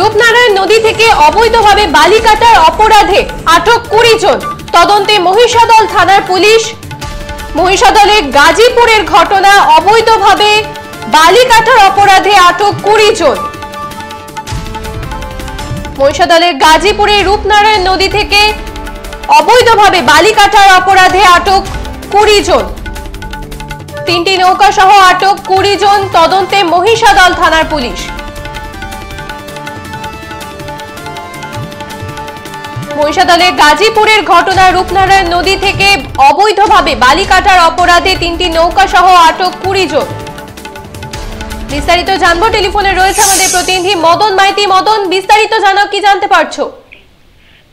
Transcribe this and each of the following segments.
রূপনারায়ণ নদী থেকে অবৈধভাবে বালি কাটার অপরাধে আটক কুড়ি জন। তদন্তে মহিষাদল থানার পুলিশ। মহিষাদলে গাজীপুরের ঘটনা অবৈধভাবে বালি কাটার অপরাধে আটক কুড়ি জন। মহিষাদলের গাজীপুরে রূপনারায়ণ নদী থেকে অবৈধভাবে বালি কাটার অপরাধে আটক কুড়ি জন। তিনটি নৌকা সহ আটক কুড়ি জন। তদন্তে মহিষাদল থানার পুলিশ। মহিষাদলে গাজীপুরের ঘটনা রূপনারায়ণ নদী থেকে অবৈধভাবে বালি কাটার অপরাধে তিনটি নৌকা সহ আটক কুড়ি জন। বিস্তারিত জানব, টেলিফোনে রয়েছে আমাদের প্রতিনিধি মদন মাইতি। মদন, বিস্তারিত জানাও, কি জানতে পারছ?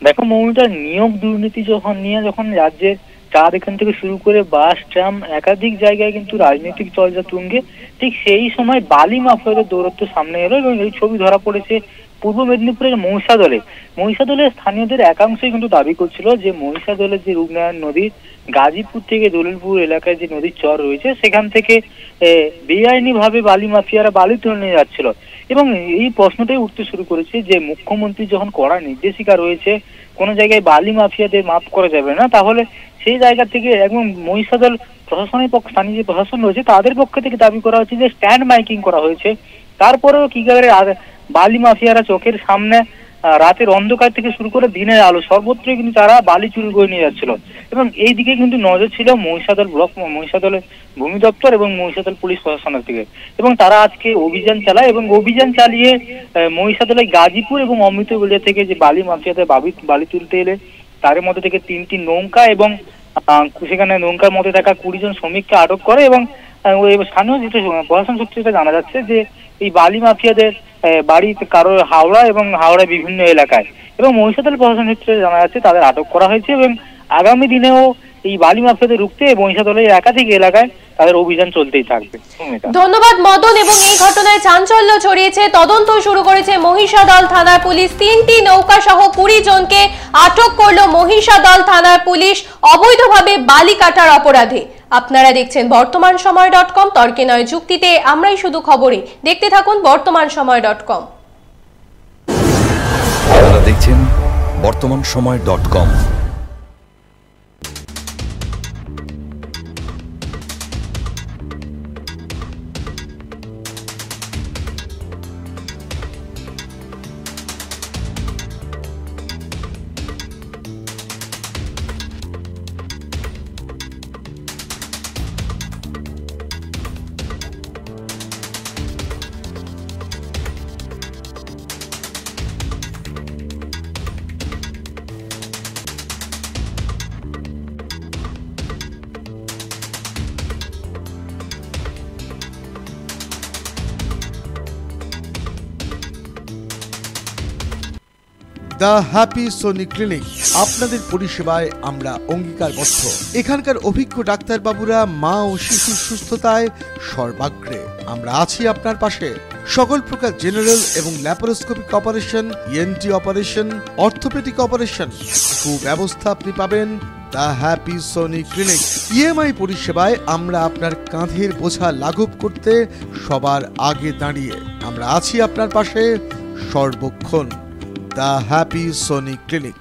দেখো মৌমিতা নিয়োগ দুর্নীতি যখন নিয়ে যখন রাজ্যের চার এখান থেকে শুরু করে বাস, ট্রাম, একাধিক জায়গায় কিন্তু রাজনৈতিক চর্চা তুঙ্গে ঠিক সেই সময় বালি মাফিয়াদের দৌরত্ব সামনে এলো এবং এই ছবি ধরা পড়েছে পূর্ব মেদিনীপুরের মহিষাদলে। মহিষাদলের স্থানীয়দের একাংশই কিন্তু দাবি করছিল যে মহিষাদলের যে রূপনারায়ণ নদী, গাজীপুর থেকে দলিলপুর এলাকায় যে নদীর চর রয়েছে, সেখান থেকে বেআইনি ভাবে বালি মাফিয়ারা বালি তুলে নিয়ে যাচ্ছিল। এবং এই প্রশ্নটাই উঠতে শুরু করেছে যে, মুখ্যমন্ত্রী যখন কড়া নির্দেশিকা রয়েছে, কোনো জায়গায় বালি মাফিয়াদের মাফ করা যাবে না, তাহলে সেই জায়গা থেকে একদম মহিষাদল প্রশাসনের পক্ষ, স্থানীয় যে প্রশাসন রয়েছে, তাদের পক্ষ থেকে দাবি করা হচ্ছে যে, স্ট্যান্ড মাইকিং করা হয়েছে। তারপরেও কি করে বালি মাফিয়ারা চোখের সামনে রাতের অন্ধকার থেকে শুরু করে দিনের আলো, সর্বত্রই কিন্তু তারা বালি চুরি করে নিয়ে যাচ্ছিল। এবং এই দিকে কিন্তু নজর ছিল মহিষাদল ব্লক, মহিষাদলের ভূমি দপ্তর এবং মহিষাদল পুলিশ প্রশাসনের দিকে। এবং তারা আজকে অভিযান চালায় এবং অভিযান চালিয়ে মহিষাদলের গাজীপুর এবং অমৃতবেলিয়া থেকে যে বালি মাফিয়াতে বালি বালি তুলতে এলে, তার মধ্যে থেকে তিনটি নৌকা এবং সেখানে নৌকার মধ্যে থাকা কুড়ি জন শ্রমিককে আটক করে এবং স্থানীয় যেটা প্রশাসন সূত্রে জানা যাচ্ছে যে, এই বালি মাফিয়াদের বাড়ি কারও হাওড়া এবং হাওড়া বিভিন্ন এলাকায়। এবং মহিষাদল প্রশাসন সূত্রে জানা যাচ্ছে, তাদের আটক করা হয়েছে এবং আগামী দিনেও এই বালি মাফিয়াদের রুখতে মহিষাদলের একাধিক এলাকায় তাদের অভিযান চলতেই থাকবে। ধন্যবাদ, মদন, এবং এই ঘটনায় চাঞ্চল্য ছড়িয়েছে। তদন্ত শুরু করেছে মহিষাদল থানার পুলিশ। তিনটি নৌকা সহ কুড়ি জনকে আটক করল মহিষাদল থানার পুলিশ, অবৈধভাবে বালি কাটার অপরাধে। আপনারা দেখছেন বর্তমান সময় ডট কম, তর্কে নয় যুক্তিতে, আমরাই শুধু খবরে। দেখতে থাকুন বর্তমান সময় ডট কম। আপনারা দেখছেন Bartaman Samay dot com. The happy Soni clinic. আপনাদের পরিষেবায় আমরা অঙ্গীকারবদ্ধ। এখানকার অভিজ্ঞ ডাক্তারবাবুরা মা ও শিশুর সুস্থতায় সর্বাগ্রে। আমরা আছি আপনার পাশে। সকল প্রকার জেনারেল এবং laparoscopic operation ENT operation, orthopaedic operation, সুব্যবস্থা আপনি পাবেন the happy Soni clinic. EMI পরিষেবায় আমরা আপনার কাঁধের বোঝা লাঘব করতে সবার আগে দাঁড়িয়ে। আমরা আছি আপনার পাশে। সর্বক্ষণ। দ্য হ্যাপি সোনি ক্লিনিক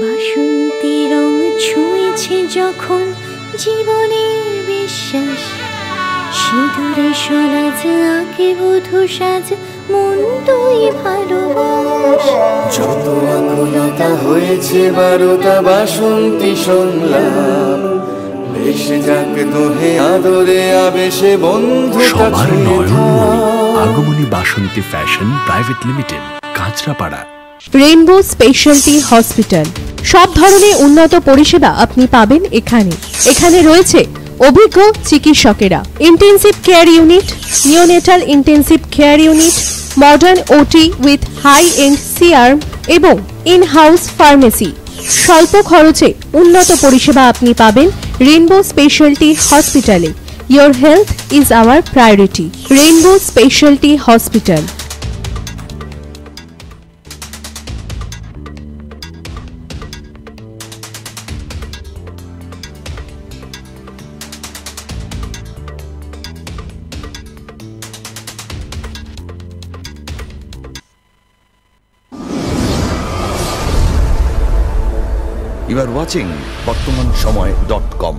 বাসন্তী রং ছুঁয়েছে যখন জীবনের বিশ্বাস। সিঁদুরে সরাজ আঁকে বধু সাজ মন তুই ভালোবাস। যত আকুলতা হয়েছে বারোটা বাসন্তী সংলাপ ভেসে যাক দোহে আদরে আবেশে বন্ধুতা সবার ছুঁয়ে নয়ন থাক। Agamani Basanti fashion private limited Kanchrapara. Rainbow specialty hospital. সব ধরনের উন্নত পরিষেবা আপনি পাবেন এখানে। এখানে রয়েছে অভিজ্ঞ চিকিৎসকেরা। Intensive care unit neonatal intensive care unit modern OT with high end CR এবং ইন হাউস ফার্মেসি স্বল্প খরচে উন্নত পরিষেবা আপনি পাবেন Rainbow Specialty Hospital. Your health is our priority. Rainbow Specialty Hospital. You are watching Bartaman Samay dot com